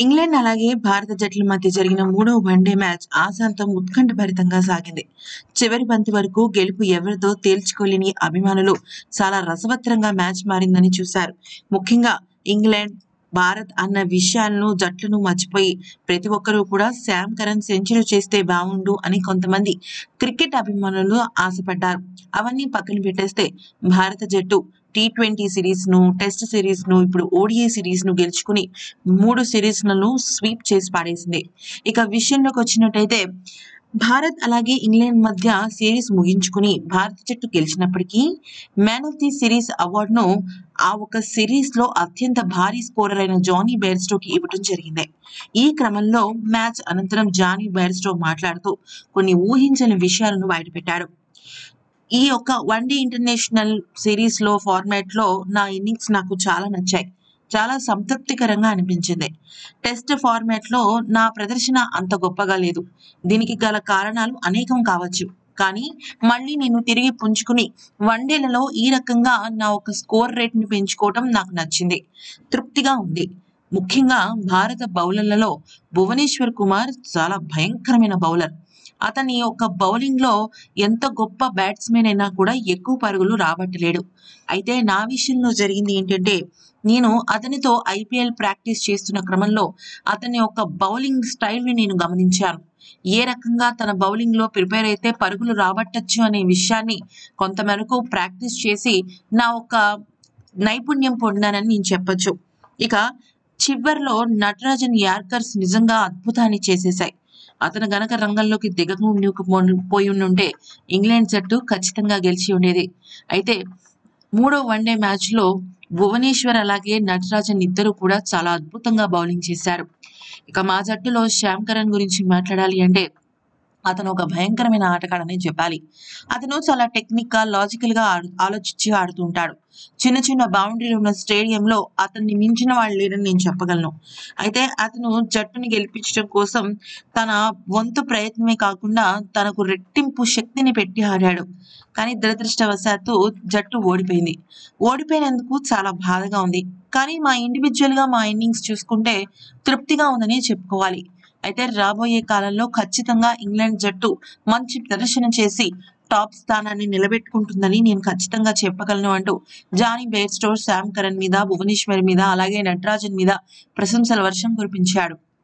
England అలాగే భారత జట్ల మధ్య జరిగిన మూడో వన్డే మ్యాచ్ ఆశాంతం ఉత్కంఠభరితంగా సాగింది. చివరి బంతి వరకు గెలుపు ఎవరితో తేల్చుకోలేని అభిమానులు చాలా రసవత్తరంగా మ్యాచ్ మారిందని చూశారు. ముఖ్యంగా ఇంగ్లాండ్ భారత్ అన్న విషయాలను జట్లను మర్చిపోయి ప్రతి ఒక్కరూ కూడా శామ్ కరణ్ సెంచరీ చేస్తే బాగుండు అని కొంతమంది క్రికెట్ అభిమానులు ఆశపడ్డారు. అవన్నీ పక్కన పెట్టేస్తే భారత జట్టు టీ ట్వంటీ సిరీస్ను టెస్ట్ సిరీస్ను ఇప్పుడు ఓడిఐ సిరీస్ను గెలుచుకుని మూడు సిరీస్లను స్వీప్ చేసి పాడేసింది. ఇక విషయంలోకి వచ్చినట్టయితే భారత్ అలాగే ఇంగ్లాండ్ మధ్య సిరీస్ ముగించుకుని భారత జట్టు గెలిచినప్పటికీ మ్యాన్ ఆఫ్ ది సిరీస్ అవార్డును ఆ ఒక సిరీస్లో అత్యంత భారీ స్కోరర్ అయిన జానీ బెయిర్స్టోకి ఇవ్వడం జరిగింది. ఈ క్రమంలో మ్యాచ్ అనంతరం జానీ బెయిర్స్టో మాట్లాడుతూ కొన్ని ఊహించని విషయాలను బయటపెట్టాడు. ఈ యొక్క వన్ డే ఇంటర్నేషనల్ సిరీస్లో ఫార్మాట్లో నా ఇన్నింగ్స్ నాకు చాలా నచ్చాయి. చాలా సంతృప్తికరంగా అనిపించింది. టెస్ట్ ఫార్మాట్లో నా ప్రదర్శన అంత గొప్పగా లేదు. దీనికి గల కారణాలు అనేకం కావచ్చు. కానీ మళ్ళీ నేను తిరిగి పుంజుకుని వన్డేలలో ఈ రకంగా నా ఒక స్కోర్ రేట్ని పెంచుకోవటం నాకు నచ్చింది. తృప్తిగా ఉంది. ముఖ్యంగా భారత బౌలర్లలో భువనేశ్వర్ కుమార్ చాలా భయంకరమైన బౌలర్. అతని యొక్క బౌలింగ్లో ఎంత గొప్ప బ్యాట్స్మెన్ అయినా కూడా ఎక్కువ పరుగులు రాబట్టలేడు. అయితే నా విషయంలో జరిగింది ఏంటంటే నేను అతనితో ఐపీఎల్ ప్రాక్టీస్ చేస్తున్న క్రమంలో అతని యొక్క బౌలింగ్ స్టైల్ని నేను గమనించాను. ఏ రకంగా తన బౌలింగ్లో ప్రిపేర్ అయితే పరుగులు రాబట్టచ్చు అనే విషయాన్ని కొంతమేరకు ప్రాక్టీస్ చేసి నా ఒక నైపుణ్యం పొందానని నేను చెప్పొచ్చు. ఇక చివర్లో నటరాజన్ యార్కర్స్ నిజంగా అద్భుతాన్ని చేసేశాయి. అతను గనక రంగంలోకి దిగకపోయి ఉంటే ఇంగ్లాండ్ జట్టు ఖచ్చితంగా గెలిచి ఉండేది. అయితే మూడో వన్డే మ్యాచ్లో భువనేశ్వర్ అలాగే నటరాజన్ ఇద్దరు కూడా చాలా అద్భుతంగా బౌలింగ్ చేశారు. ఇక మా జట్టులో శ్యామ్ కరణ్ గురించి మాట్లాడాలి అంటే అతను ఒక భయంకరమైన ఆటగాడని చెప్పాలి. అతను చాలా టెక్నిక్గా లాజికల్గా ఆలోచించి ఆడుతూ ఉంటాడు. చిన్న చిన్న బౌండరీలు ఉన్న స్టేడియంలో అతన్ని మించిన వాళ్ళు లేరని నేను చెప్పగలను. అయితే అతను జట్టుని గెలిపించడం కోసం తన వంతు ప్రయత్నమే కాకుండా తనకు రెట్టింపు శక్తిని పెట్టి ఆడాడు. కానీ దురదృష్టవశాత్తు జట్టు ఓడిపోయింది. ఓడిపోయినందుకు చాలా బాధగా ఉంది. కానీ మా ఇండివిజువల్గా మా ఇన్నింగ్స్ చూసుకుంటే తృప్తిగా ఉందని చెప్పుకోవాలి. అయితే రాబోయే కాలంలో ఖచ్చితంగా ఇంగ్లాండ్ జట్టు మంచి ప్రదర్శన చేసి టాప్ స్థానాన్ని నిలబెట్టుకుంటుందని నేను ఖచ్చితంగా చెప్పగలను అంటూ జానీ బేర్స్టో శామ్ కరణ్ మీద భువనేశ్వర్ మీద అలాగే నటరాజన్ మీద ప్రశంసల వర్షం కురిపించాడు.